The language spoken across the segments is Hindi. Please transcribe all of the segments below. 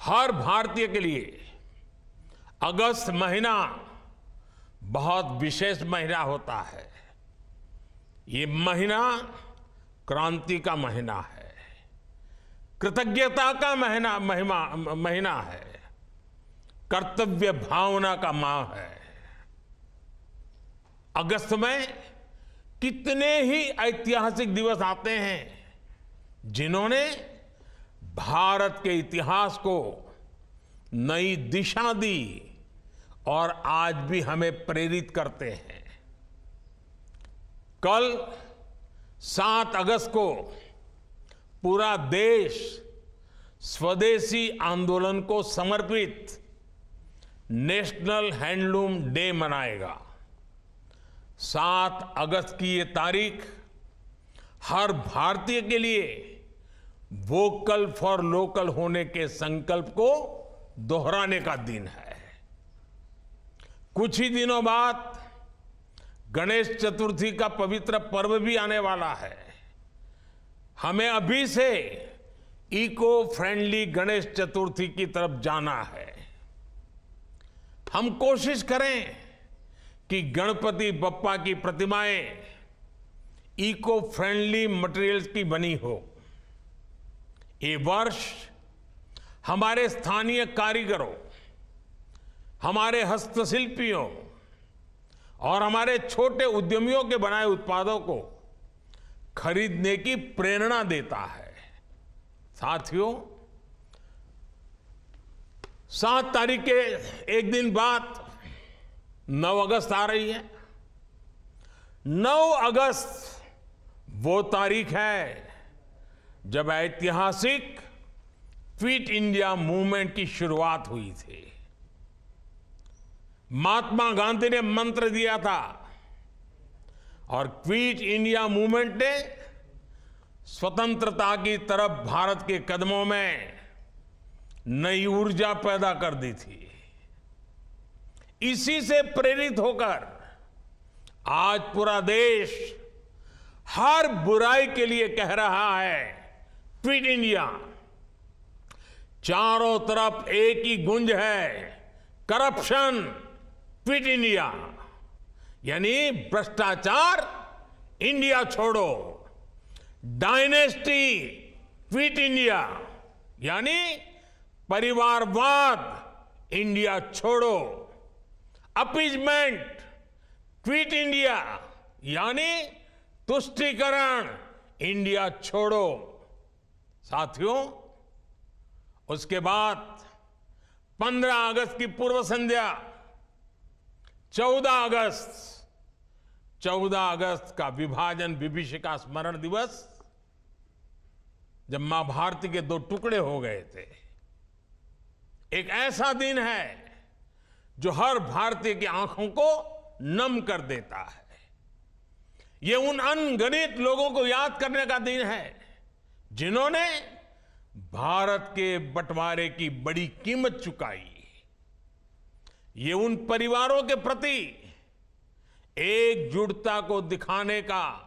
हर भारतीय के लिए अगस्त महीना बहुत विशेष महीना होता है। ये महीना क्रांति का महीना है। कृतज्ञता का महीना, महिमा, महीना है। कर्तव्य भावना का माह है। अगस्त में कितने ही ऐतिहासिक दिवस आते हैं जिन्होंने भारत के इतिहास को नई दिशा दी और आज भी हमें प्रेरित करते हैं। कल सात अगस्त को पूरा देश स्वदेशी आंदोलन को समर्पित नेशनल हैंडलूम डे मनाएगा। सात अगस्त की ये तारीख हर भारतीय के लिए वोकल फॉर लोकल होने के संकल्प को दोहराने का दिन है। कुछ ही दिनों बाद गणेश चतुर्थी का पवित्र पर्व भी आने वाला है। हमें अभी से इको फ्रेंडली गणेश चतुर्थी की तरफ़ जाना है। हम कोशिश करें कि गणपति बप्पा की प्रतिमाएँ इको फ्रेंडली मटेरियल्स की बनी हो। ये वर्ष हमारे स्थानीय कारीगरों, हमारे हस्तशिल्पियों और हमारे छोटे उद्यमियों के बनाए उत्पादों को खरीदने की प्रेरणा देता है। साथियों, सात तारीख के एक दिन बाद नौ अगस्त आ रही है। नौ अगस्त वो तारीख है जब ऐतिहासिक फिट इंडिया मूवमेंट की शुरुआत हुई थी। महात्मा गांधी ने मंत्र दिया था और क्विट इंडिया मूवमेंट ने स्वतंत्रता की तरफ़ भारत के कदमों में नई ऊर्जा पैदा कर दी थी। इसी से प्रेरित होकर आज पूरा देश हर बुराई के लिए कह रहा है। Quit India. चारों तरफ़ एक ही गुंज है, करप्शन क्विट इंडिया। यानी भ्रष्टाचार इंडिया छोड़ो, डायनेस्टी क्विट इंडिया। यानी परिवारवाद इंडिया छोड़ो, अपीजमेंट क्विट इंडिया। यानी तुष्टिकरण इंडिया छोड़ो। साथियों, उसके बाद 15 अगस्त की पूर्व संध्या 14 अगस्त 14 अगस्त का विभाजन विभीषिका स्मरण दिवस, जब माँ भारती के दो टुकड़े हो गए थे। एक ऐसा दिन है जो हर भारतीय की आँखों को नम कर देता है। ये उन अनगणित लोगों को याद करने का दिन है जिन्होंने भारत के बंटवारे की बड़ी कीमत चुकाई। ये उन परिवारों के प्रति एकजुटता को दिखाने का,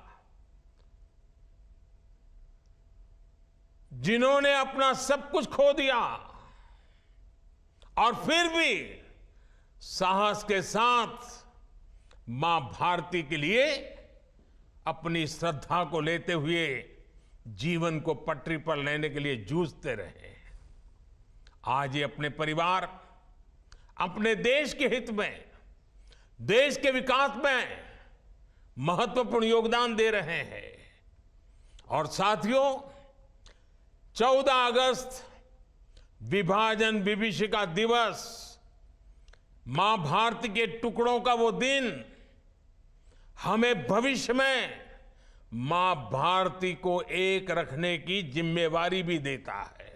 जिन्होंने अपना सब कुछ खो दिया और फिर भी साहस के साथ माँ भारती के लिए अपनी श्रद्धा को लेते हुए जीवन को पटरी पर लेने के लिए जूझते रहे। आज ये अपने परिवार, अपने देश के हित में, देश के विकास में महत्वपूर्ण योगदान दे रहे हैं। और साथियों 14 अगस्त, विभाजन विभीषिका दिवस, माँ भारती के टुकड़ों का वो दिन, हमें भविष्य में माँ भारती को एक रखने की जिम्मेवारी भी देता है।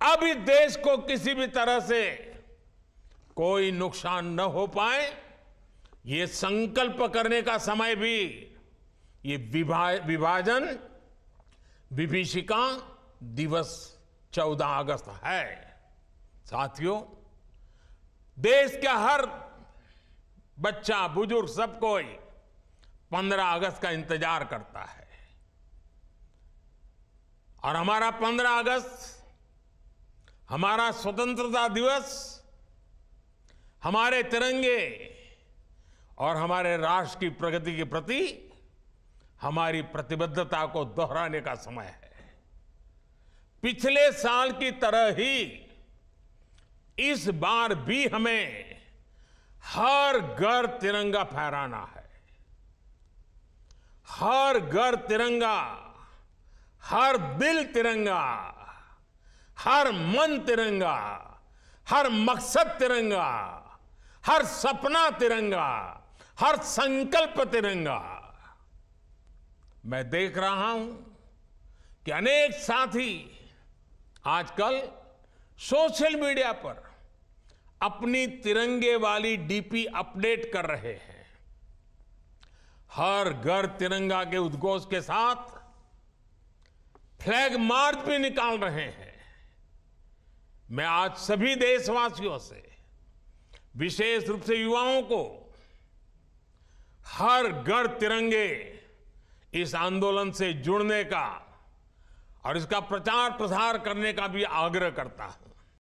अब इस देश को किसी भी तरह से कोई नुकसान न हो पाए ये संकल्प करने का समय भी ये विभा, विभाजन विभीषिका दिवस 14 अगस्त है। साथियों देश का हर बच्चा बुज़ुर्ग सब कोई 15 अगस्त का इंतज़ार करता है। और हमारा 15 अगस्त, हमारा स्वतंत्रता दिवस, हमारे तिरंगे और हमारे राष्ट्र की प्रगति के प्रति हमारी प्रतिबद्धता को दोहराने का समय है। पिछले साल की तरह ही इस बार भी हमें हर घर तिरंगा फहराना है। हर घर तिरंगा, हर दिल तिरंगा, हर मन तिरंगा, हर मकसद तिरंगा, हर सपना तिरंगा, हर संकल्प तिरंगा। मैं देख रहा हूँ कि अनेक साथी आजकल सोशल मीडिया पर अपनी तिरंगे वाली डीपी अपडेट कर रहे हैं। हर घर तिरंगा के उद्घोष के साथ फ्लैग मार्च भी निकाल रहे हैं। मैं आज सभी देशवासियों से, विशेष रूप से युवाओं को, हर घर तिरंगे इस आंदोलन से जुड़ने का और इसका प्रचार प्रसार करने का भी आग्रह करता हूँ।